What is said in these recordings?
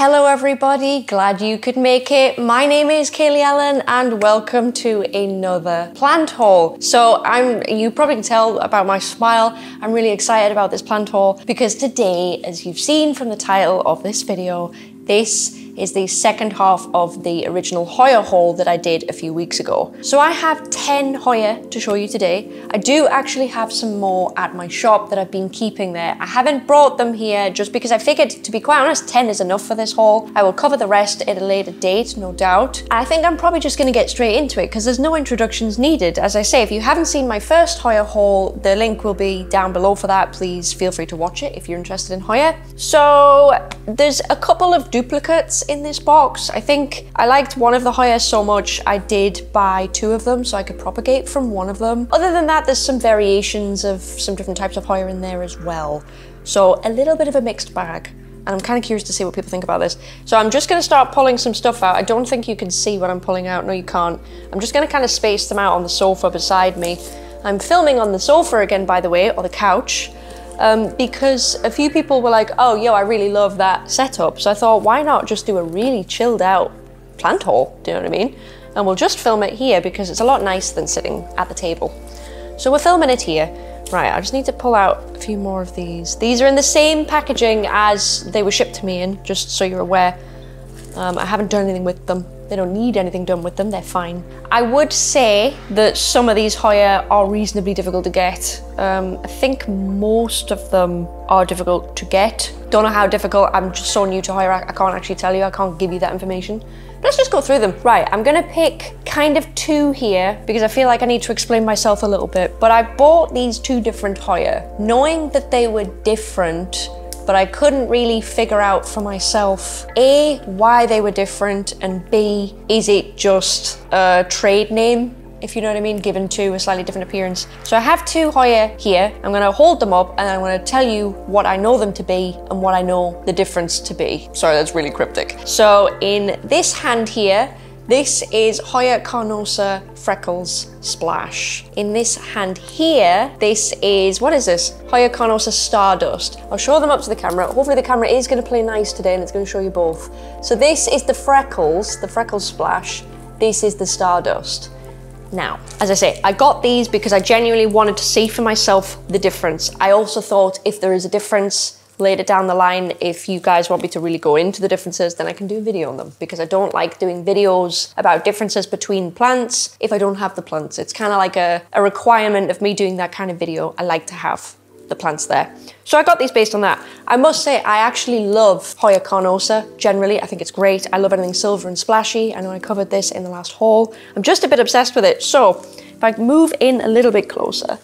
Hello everybody, glad you could make it. My name is Kaylee Ellen, and welcome to another plant haul. So I'm, you probably can tell about my smile, I'm really excited about this plant haul because today, as you've seen from the title of this video, this is the second half of the original Hoya haul that I did a few weeks ago. So I have 10 Hoya to show you today. I do actually have some more at my shop that I've been keeping there. I haven't brought them here just because I figured, to be quite honest, 10 is enough for this haul. I will cover the rest at a later date, no doubt. I think I'm probably just gonna get straight into it because there's no introductions needed. As I say, if you haven't seen my first Hoya haul, the link will be down below for that. Please feel free to watch it if you're interested in Hoya. So there's a couple of duplicates in this box. I think I liked one of the Hoyas so much I did buy two of them so I could propagate from one of them. Other than that, there's some variations of some different types of Hoya in there as well. So a little bit of a mixed bag. And I'm kind of curious to see what people think about this. So I'm just going to start pulling some stuff out. I don't think you can see what I'm pulling out. No, you can't. I'm just going to kind of space them out on the sofa beside me. I'm filming on the sofa again, by the way, or the couch um, because a few people were like, oh, yo, I really love that setup. So I thought, why not just do a really chilled out plant haul? Do you know what I mean? And we'll just film it here because it's a lot nicer than sitting at the table. So we're filming it here. Right, I just need to pull out a few more of these. These are in the same packaging as they were shipped to me in, just so you're aware. Um, I haven't done anything with them. They don't need anything done with them, they're fine. I would say that some of these Hoya are reasonably difficult to get. Um, I think most of them are difficult to get. Don't know how difficult, I'm just so new to Hoya, I can't actually tell you, I can't give you that information. Let's just go through them. Right, I'm gonna pick kind of two here because I feel like I need to explain myself a little bit. But I bought these two different Hoya, knowing that they were different but I couldn't really figure out for myself A, why they were different, and B, is it just a trade name if you know what I mean, given to a slightly different appearance. So I have two Hoya here. I'm gonna hold them up and I'm gonna tell you what I know them to be and what I know the difference to be. Sorry, that's really cryptic. So in this hand here, this is Hoya Carnosa Freckles Splash. In this hand here, this is, what is this? Hoya Carnosa Stardust. I'll show them up to the camera. Hopefully the camera is gonna play nice today and it's gonna show you both. So this is the Freckles, the Freckles Splash. This is the Stardust. Now, as I say, I got these because I genuinely wanted to see for myself the difference. I also thought if there is a difference, later down the line, if you guys want me to really go into the differences, then I can do a video on them because I don't like doing videos about differences between plants if I don't have the plants. It's kind of like a, a requirement of me doing that kind of video. I like to have the plants there. So I got these based on that. I must say, I actually love Hoya Carnosa generally. I think it's great. I love anything silver and splashy. I know I covered this in the last haul. I'm just a bit obsessed with it. So if I move in a little bit closer,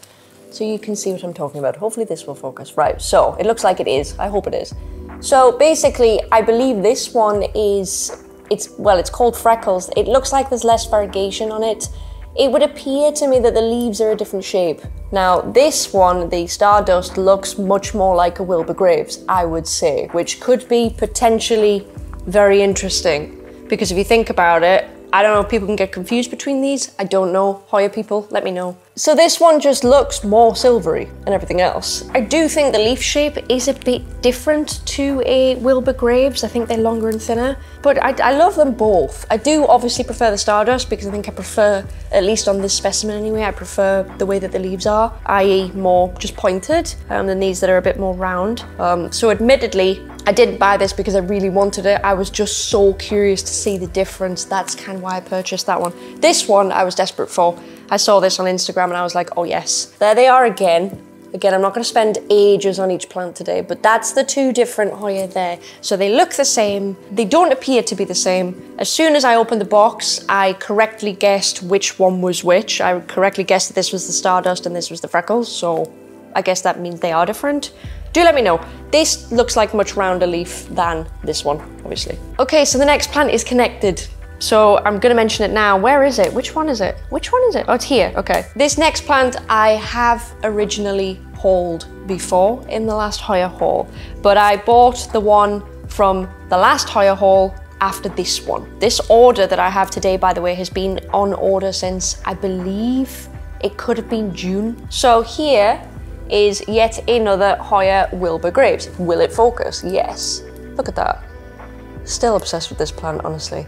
so you can see what I'm talking about. Hopefully this will focus. Right, so it looks like it is. I hope it is. So basically, I believe this one is, it's well, it's called Freckles. It looks like there's less variegation on it. It would appear to me that the leaves are a different shape. Now, this one, the Stardust, looks much more like a Wilbur Graves, I would say, which could be potentially very interesting. Because if you think about it, I don't know if people can get confused between these. I don't know. Hoya people, let me know. So this one just looks more silvery than everything else. I do think the leaf shape is a bit different to a Wilbur Graves. I think they're longer and thinner, but I, I love them both. I do obviously prefer the Stardust because I think I prefer, at least on this specimen anyway, I prefer the way that the leaves are, i.e. more just pointed than these that are a bit more round. Um, so admittedly, I didn't buy this because I really wanted it. I was just so curious to see the difference. That's kind of why I purchased that one. This one I was desperate for. I saw this on Instagram and I was like, oh yes. There they are again. Again, I'm not gonna spend ages on each plant today, but that's the two different Hoya there. So they look the same. They don't appear to be the same. As soon as I opened the box, I correctly guessed which one was which. I correctly guessed that this was the Stardust and this was the Freckles. So I guess that means they are different do let me know. This looks like much rounder leaf than this one, obviously. Okay, so the next plant is connected. So I'm gonna mention it now. Where is it? Which one is it? Which one is it? Oh, it's here, okay. This next plant I have originally hauled before in the last Hoya haul, but I bought the one from the last Hoya haul after this one. This order that I have today, by the way, has been on order since I believe it could have been June. So here is yet another Hoya Wilbur Graves. Will it focus? Yes. Look at that. Still obsessed with this plant, honestly.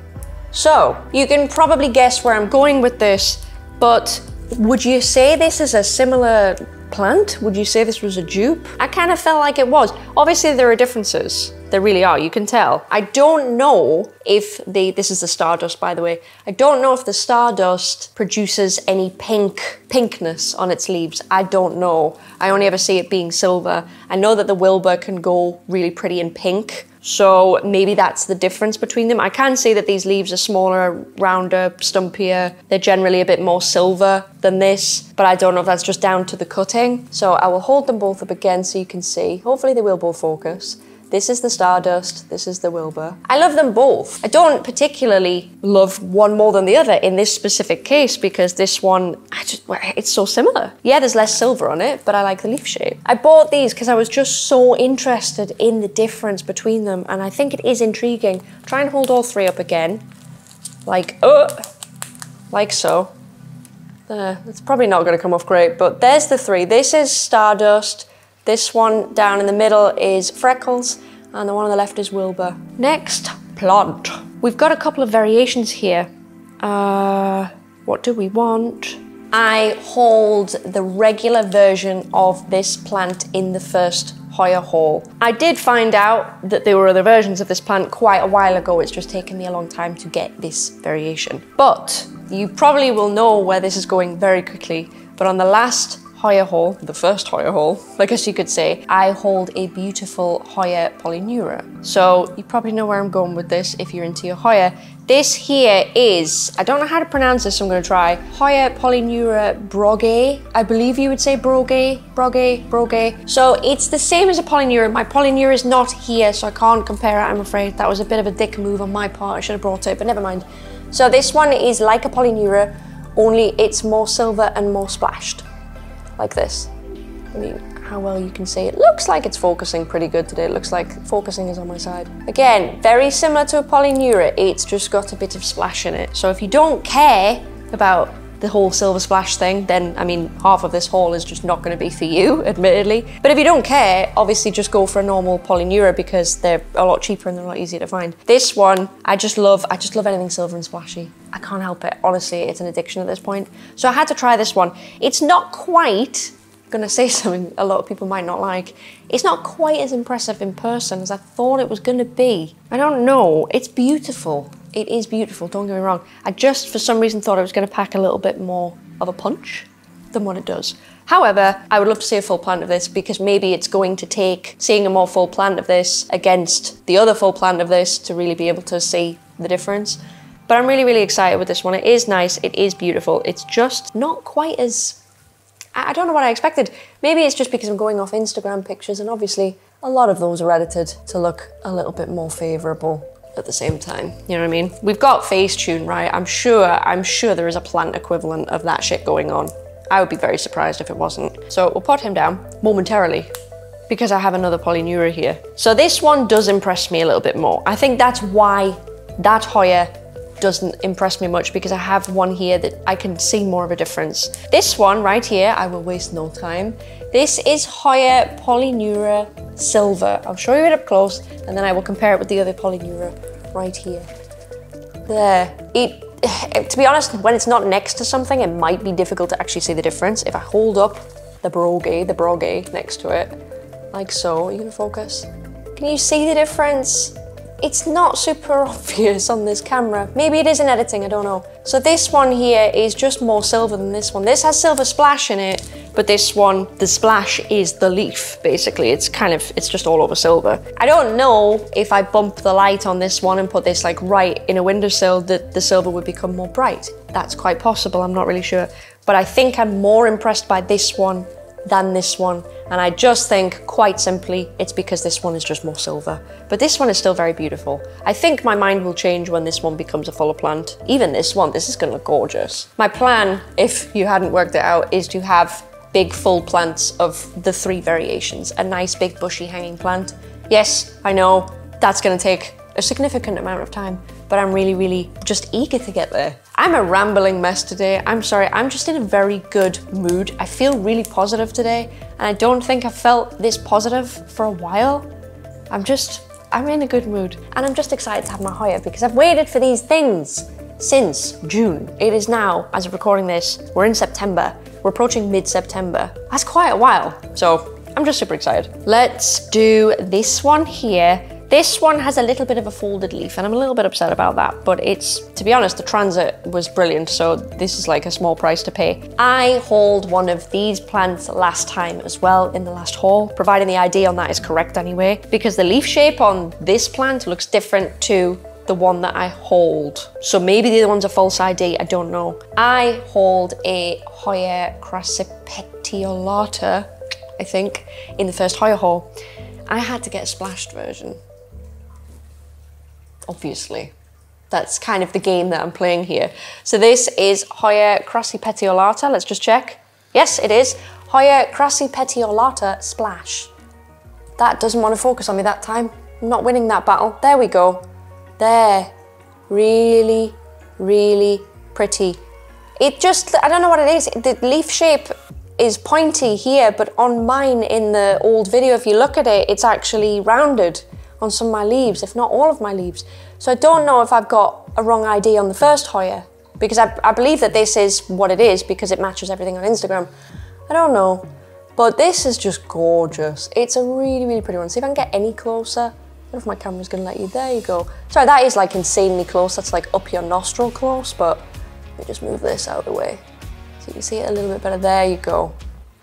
So, you can probably guess where I'm going with this, but would you say this is a similar plant? Would you say this was a dupe? I kind of felt like it was. Obviously, there are differences. There really are, you can tell. I don't know if the, this is the Stardust by the way, I don't know if the Stardust produces any pink, pinkness on its leaves. I don't know. I only ever see it being silver. I know that the Wilbur can go really pretty in pink, so maybe that's the difference between them. I can see that these leaves are smaller, rounder, stumpier. They're generally a bit more silver than this, but I don't know if that's just down to the cutting. So I will hold them both up again so you can see. Hopefully they will both focus. This is the Stardust, this is the Wilbur. I love them both. I don't particularly love one more than the other in this specific case because this one, just, it's so similar. Yeah, there's less silver on it, but I like the leaf shape. I bought these because I was just so interested in the difference between them and I think it is intriguing. Try and hold all three up again. Like, uh, like so. There, it's probably not gonna come off great, but there's the three. This is Stardust, this one down in the middle is Freckles, and the one on the left is Wilbur. Next, plant. We've got a couple of variations here. Uh, what do we want? I hold the regular version of this plant in the first Hoya haul. I did find out that there were other versions of this plant quite a while ago. It's just taken me a long time to get this variation. But you probably will know where this is going very quickly. But on the last Hoya haul, the first Hoya haul, I guess you could say, I hold a beautiful Hoya Polyneura. So you probably know where I'm going with this if you're into your Hoya. This here is, I don't know how to pronounce this, so I'm gonna try. Hoya Polyneura Brogue. I believe you would say Brogue, Brogue, Brogue. So it's the same as a Polyneura. My Polyneura is not here, so I can't compare it, I'm afraid. That was a bit of a dick move on my part. I should have brought it, but never mind. So this one is like a Polyneura, only it's more silver and more splashed like this. I mean, how well you can see it. Looks like it's focusing pretty good today. It looks like focusing is on my side. Again, very similar to a Polyneura, it's just got a bit of splash in it. So if you don't care about the whole silver splash thing, then I mean, half of this haul is just not going to be for you, admittedly. But if you don't care, obviously just go for a normal Polyneura because they're a lot cheaper and they're a lot easier to find. This one, I just love, I just love anything silver and splashy. I can't help it. Honestly, it's an addiction at this point. So I had to try this one. It's not quite gonna say something a lot of people might not like. It's not quite as impressive in person as I thought it was gonna be. I don't know, it's beautiful. It is beautiful, don't get me wrong. I just, for some reason, thought it was going to pack a little bit more of a punch than what it does. However, I would love to see a full plant of this because maybe it's going to take seeing a more full plant of this against the other full plant of this to really be able to see the difference. But I'm really, really excited with this one. It is nice, it is beautiful. It's just not quite as, I don't know what I expected. Maybe it's just because I'm going off Instagram pictures and obviously a lot of those are edited to look a little bit more favorable at the same time. You know what I mean? We've got Facetune, right? I'm sure, I'm sure there is a plant equivalent of that shit going on. I would be very surprised if it wasn't. So we'll pot him down momentarily because I have another Polyneura here. So this one does impress me a little bit more. I think that's why that Hoya doesn't impress me much because I have one here that I can see more of a difference. This one right here, I will waste no time. This is Hoya Polyneura Silver. I'll show you it up close and then I will compare it with the other Polyneura right here. There. It, to be honest, when it's not next to something, it might be difficult to actually see the difference. If I hold up the brogue, the brogue next to it, like so, are you gonna focus? Can you see the difference? It's not super obvious on this camera. Maybe it is in editing, I don't know. So this one here is just more silver than this one. This has silver splash in it, but this one, the splash is the leaf, basically. It's kind of, it's just all over silver. I don't know if I bump the light on this one and put this like right in a windowsill that the silver would become more bright. That's quite possible, I'm not really sure. But I think I'm more impressed by this one than this one. And I just think, quite simply, it's because this one is just more silver. But this one is still very beautiful. I think my mind will change when this one becomes a fuller plant. Even this one, this is gonna look gorgeous. My plan, if you hadn't worked it out, is to have big full plants of the three variations. A nice big bushy hanging plant. Yes, I know, that's gonna take a significant amount of time, but I'm really, really just eager to get there. I'm a rambling mess today. I'm sorry, I'm just in a very good mood. I feel really positive today, and I don't think I've felt this positive for a while. I'm just, I'm in a good mood. And I'm just excited to have my Hoya because I've waited for these things since June. It is now, as of recording this, we're in September. We're approaching mid-September. That's quite a while. So I'm just super excited. Let's do this one here. This one has a little bit of a folded leaf and I'm a little bit upset about that, but it's, to be honest, the transit was brilliant, so this is like a small price to pay. I hauled one of these plants last time as well in the last haul, providing the ID on that is correct anyway, because the leaf shape on this plant looks different to the one that I hold. So maybe the other one's a false ID, I don't know. I hold a Hoya crassipetiolata, I think, in the first Hoya haul. I had to get a splashed version obviously. That's kind of the game that I'm playing here. So this is Hoya crassipetiolata. Let's just check. Yes, it is. Hoya crassipetiolata Splash. That doesn't want to focus on me that time. I'm not winning that battle. There we go. There. Really, really pretty. It just, I don't know what it is. The leaf shape is pointy here, but on mine in the old video, if you look at it, it's actually rounded on some of my leaves, if not all of my leaves. So I don't know if I've got a wrong ID on the first Hoya, because I, I believe that this is what it is because it matches everything on Instagram. I don't know. But this is just gorgeous. It's a really, really pretty one. See if I can get any closer. If my camera's gonna let you. There you go. Sorry, that is like insanely close. That's like up your nostril close, but let me just move this out of the way. So you can see it a little bit better. There you go.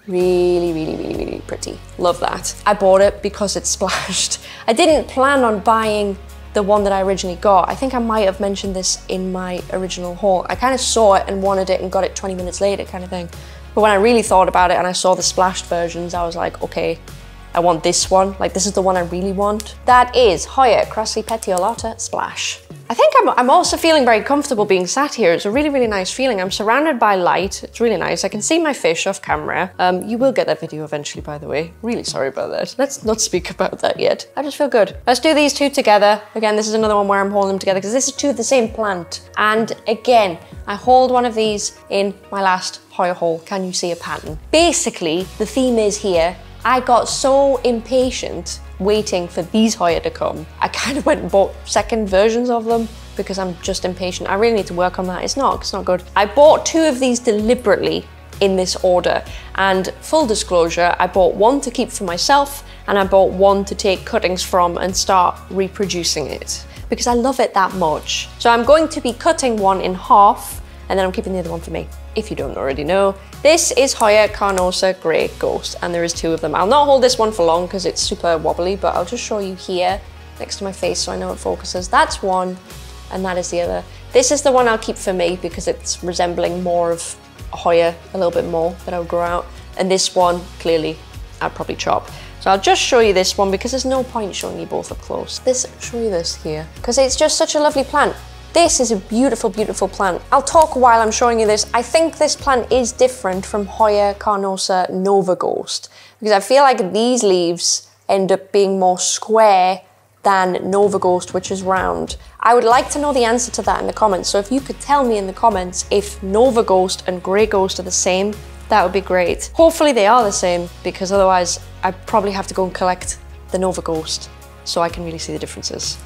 Really, really, really, really pretty. Love that. I bought it because it splashed. I didn't plan on buying the one that I originally got. I think I might have mentioned this in my original haul. I kind of saw it and wanted it and got it 20 minutes later kind of thing. But when I really thought about it and I saw the splashed versions, I was like, okay, I want this one. Like this is the one I really want. That is Hoya crassipetiolata Splash. I think I'm, I'm, also feeling very comfortable being sat here. It's a really, really nice feeling. I'm surrounded by light. It's really nice. I can see my fish off camera. Um, you will get that video eventually, by the way. Really sorry about that. Let's not speak about that yet. I just feel good. Let's do these two together. Again, this is another one where I'm holding them together because this is two of the same plant. And again, I hold one of these in my last Hoya haul. Can you see a pattern? Basically, the theme is here. I got so impatient waiting for these Hoya to come. I kind of went and bought second versions of them because I'm just impatient. I really need to work on that. It's not, it's not good. I bought two of these deliberately in this order. And full disclosure, I bought one to keep for myself and I bought one to take cuttings from and start reproducing it because I love it that much. So I'm going to be cutting one in half and then I'm keeping the other one for me. If you don't already know, this is Hoya Carnosa Grey Ghost, and there is two of them. I'll not hold this one for long because it's super wobbly, but I'll just show you here next to my face so I know it focuses. That's one, and that is the other. This is the one I'll keep for me because it's resembling more of Hoya a little bit more that I'll grow out. And this one, clearly, I'll probably chop. So I'll just show you this one because there's no point showing you both up close. This, show you this here, because it's just such a lovely plant. This is a beautiful, beautiful plant. I'll talk while I'm showing you this. I think this plant is different from Hoya carnosa Nova Ghost because I feel like these leaves end up being more square than Nova Ghost, which is round. I would like to know the answer to that in the comments. So if you could tell me in the comments if Nova Ghost and Grey Ghost are the same, that would be great. Hopefully they are the same because otherwise I probably have to go and collect the Nova Ghost so I can really see the differences.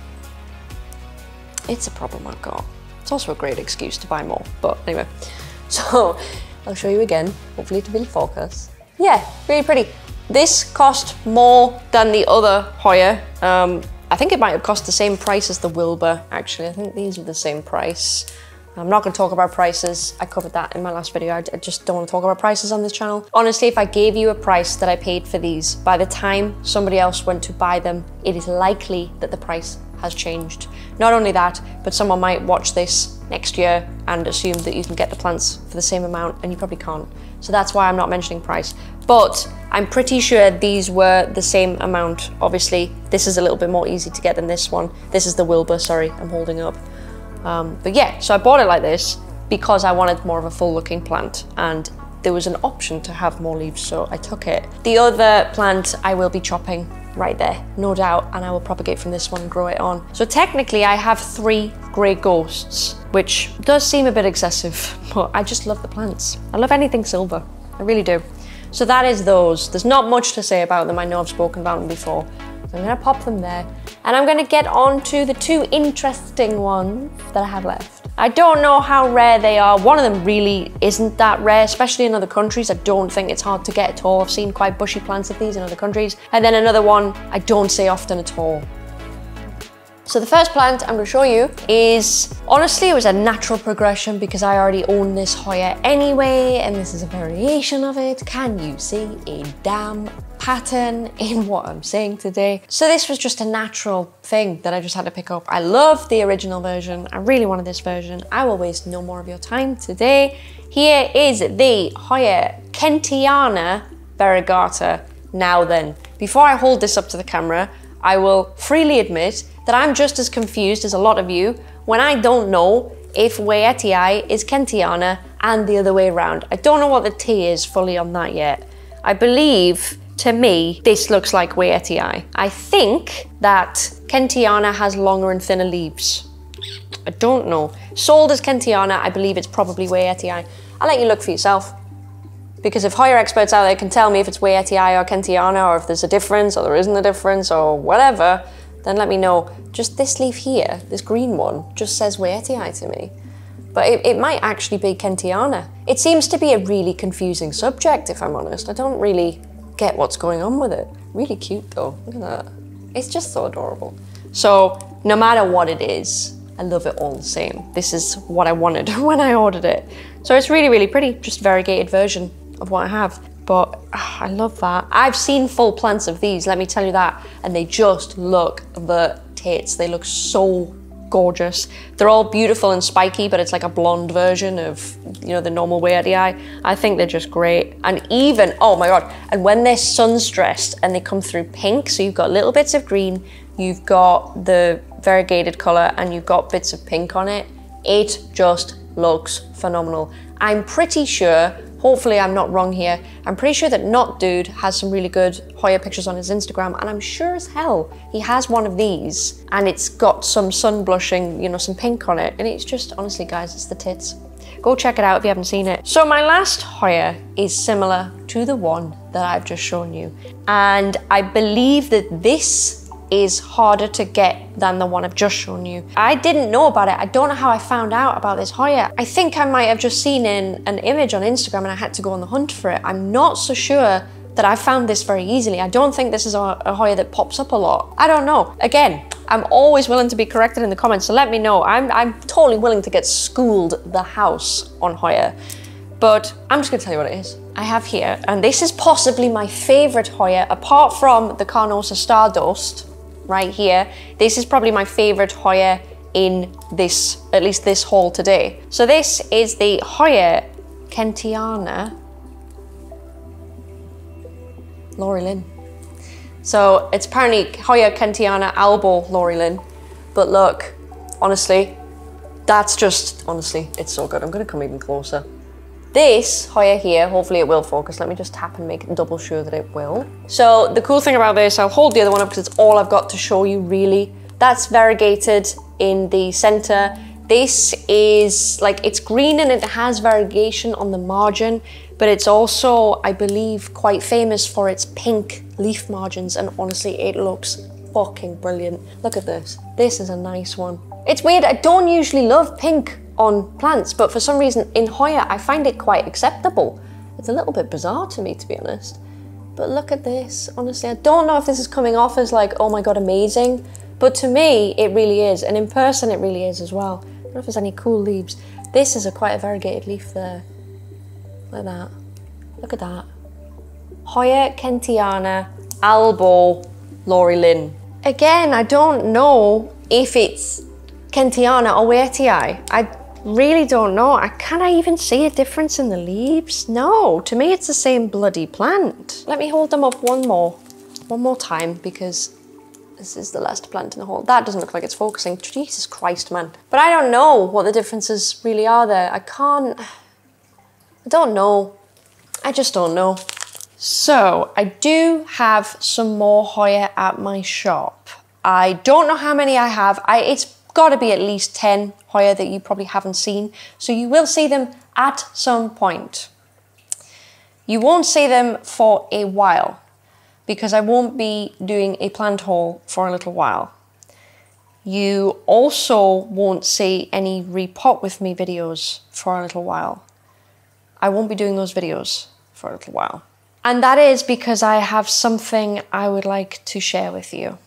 It's a problem I've got. It's also a great excuse to buy more, but anyway. So I'll show you again, hopefully to really focus. Yeah, really pretty. This cost more than the other Hoya. Um, I think it might have cost the same price as the Wilbur, actually. I think these are the same price. I'm not going to talk about prices. I covered that in my last video. I just don't want to talk about prices on this channel. Honestly, if I gave you a price that I paid for these, by the time somebody else went to buy them, it is likely that the price has changed. Not only that, but someone might watch this next year and assume that you can get the plants for the same amount and you probably can't. So that's why I'm not mentioning price. But I'm pretty sure these were the same amount. Obviously, this is a little bit more easy to get than this one. This is the Wilbur, sorry, I'm holding up. Um, but yeah, so I bought it like this because I wanted more of a full looking plant and there was an option to have more leaves, so I took it. The other plant I will be chopping right there, no doubt, and I will propagate from this one and grow it on. So technically I have three grey ghosts, which does seem a bit excessive, but I just love the plants. I love anything silver, I really do. So that is those. There's not much to say about them, I know I've spoken about them before, So I'm gonna pop them there. And I'm gonna get on to the two interesting ones that I have left. I don't know how rare they are. One of them really isn't that rare, especially in other countries. I don't think it's hard to get at all. I've seen quite bushy plants of these in other countries. And then another one I don't see often at all. So the first plant I'm going to show you is, honestly, it was a natural progression because I already own this Hoya anyway, and this is a variation of it. Can you see a damn pattern in what I'm saying today? So this was just a natural thing that I just had to pick up. I love the original version. I really wanted this version. I will waste no more of your time today. Here is the Hoya Kentiana variegata. Now then, before I hold this up to the camera, I will freely admit that I'm just as confused as a lot of you when I don't know if wayetii is Kentiana and the other way around. I don't know what the T is fully on that yet. I believe, to me, this looks like wayetii. I think that Kentiana has longer and thinner leaves. I don't know. Sold as Kentiana, I believe it's probably wayetii. I'll let you look for yourself. Because if Hoya experts out there can tell me if it's wayetii or Kentiana or if there's a difference or there isn't a difference or whatever, then let me know. Just this leaf here, this green one, just says wayetii to me. But it, it might actually be Kentiana. It seems to be a really confusing subject, if I'm honest. I don't really get what's going on with it. Really cute though, look at that. It's just so adorable. So no matter what it is, I love it all the same. This is what I wanted when I ordered it. So it's really, really pretty, just variegated version of what I have but oh, I love that. I've seen full plants of these, let me tell you that, and they just look the tits. They look so gorgeous. They're all beautiful and spiky, but it's like a blonde version of, you know, the normal wayetii. I think they're just great. And even, oh my God, and when they're sun stressed and they come through pink, so you've got little bits of green, you've got the variegated color, and you've got bits of pink on it, it just looks phenomenal. I'm pretty sure Hopefully I'm not wrong here. I'm pretty sure that Not Dude has some really good Hoya pictures on his Instagram and I'm sure as hell he has one of these and it's got some sun blushing, you know, some pink on it. And it's just, honestly guys, it's the tits. Go check it out if you haven't seen it. So my last Hoya is similar to the one that I've just shown you. And I believe that this is harder to get than the one I've just shown you. I didn't know about it. I don't know how I found out about this Hoya. I think I might have just seen in an image on Instagram and I had to go on the hunt for it. I'm not so sure that I found this very easily. I don't think this is a, a Hoya that pops up a lot. I don't know. Again, I'm always willing to be corrected in the comments, so let me know. I'm, I'm totally willing to get schooled the house on Hoya. But I'm just gonna tell you what it is. I have here, and this is possibly my favorite Hoya, apart from the Carnosa Stardust, right here. This is probably my favorite Hoya in this, at least this haul today. So this is the Hoya Kentiana Lori Lyn. So it's apparently Hoya Kentiana Albo Lori Lyn. But look, honestly, that's just, honestly, it's so good. I'm gonna come even closer. This Hoya here, hopefully it will focus. Let me just tap and make double sure that it will. So the cool thing about this, I'll hold the other one up because it's all I've got to show you really. That's variegated in the center. This is like, it's green and it has variegation on the margin, but it's also, I believe, quite famous for its pink leaf margins. And honestly, it looks fucking brilliant. Look at this. This is a nice one. It's weird, I don't usually love pink on plants, but for some reason in Hoya, I find it quite acceptable. It's a little bit bizarre to me, to be honest. But look at this, honestly, I don't know if this is coming off as like, oh my God, amazing. But to me, it really is. And in person, it really is as well. I don't know if there's any cool leaves. This is a quite a variegated leaf there. Look at that. Look at that. Hoya Kentiana Albo Lori Lyn. Again, I don't know if it's Kentiana or wayetii. I really don't know. I can I even see a difference in the leaves? No, to me it's the same bloody plant. Let me hold them up one more, one more time because this is the last plant in the hole. That doesn't look like it's focusing. Jesus Christ, man. But I don't know what the differences really are there. I can't, I don't know. I just don't know. So I do have some more Hoya at my shop. I don't know how many I have. I, it's got to be at least 10 Hoya that you probably haven't seen. So you will see them at some point. You won't see them for a while. because I won't be doing a plant haul for a little while. You also won't see any repot with me videos for a little while. I won't be doing those videos for a little while. And that is because I have something I would like to share with you.